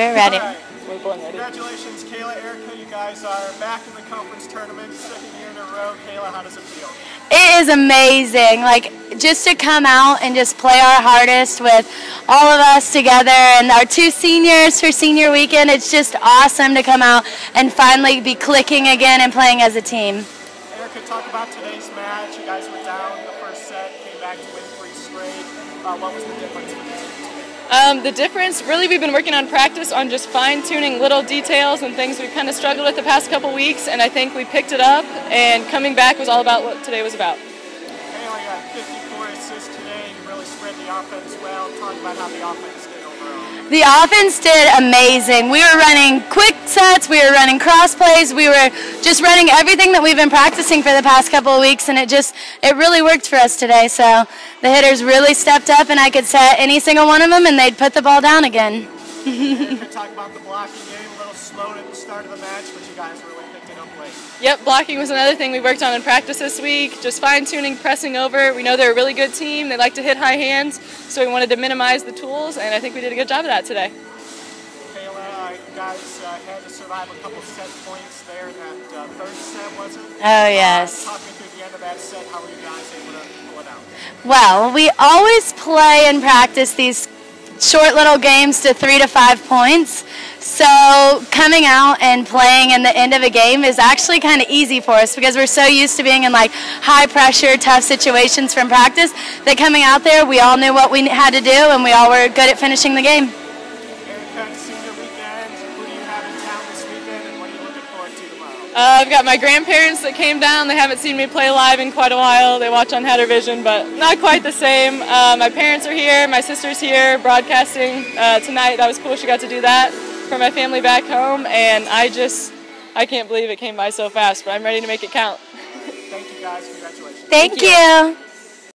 We're ready. Congratulations, Kayla, Erika. You guys are back in the conference tournament, second year in a row. Kayla, how does it feel? It is amazing. Like, just to come out and just play our hardest with all of us together and our two seniors for senior weekend, it's just awesome to come out and finally be clicking again and playing as a team. Erika, talk about today's match. You guys were down the first set, came back to win 3 grade? Uh, what was the difference um, the difference, really, we've been working on practice on just fine tuning little details and things we've kind of struggled with the past couple weeks, and I think we picked it up, and coming back was all about what today was about. Anyway, you had 54 assists today, you really spread the offense well. Talk about how the offense did. The offense did amazing. We were running quick sets, we were running cross plays, we were just running everything that we've been practicing for the past couple of weeks, and it just it really worked for us today. So the hitters really stepped up, and I could set any single one of them, and they'd put the ball down again. Erika, talk about the blocking game. A little slow at the start of the match, but you guys really picked it up late. Yep, blocking was another thing we worked on in practice this week. Just fine tuning, pressing over. We know they're a really good team. They like to hit high hands, so we wanted to minimize the tools, and I think we did a good job of that today. Kayla, uh, you guys uh, had to survive a couple set points there in that uh, third set, was it? Oh, yes. Uh, talk through the end of that set. How were you guys able to pull it out? Well, we always play and practice these short little games to three to five points. So coming out and playing in the end of a game is actually kind of easy for us because we're so used to being in like high pressure, tough situations from practice that coming out there, we all knew what we had to do and we all were good at finishing the game. Erika, senior weekend. Who do you have in town this weekend, and what are you looking forward to tomorrow? Uh, I've got my grandparents that came down. They haven't seen me play live in quite a while. They watch on Hatter Vision, but not quite the same. Uh, my parents are here. My sister's here broadcasting uh, tonight. That was cool. She got to do that for my family back home, and I just I can't believe it came by so fast. But I'm ready to make it count. Thank you guys. Congratulations. Thank, Thank you. you.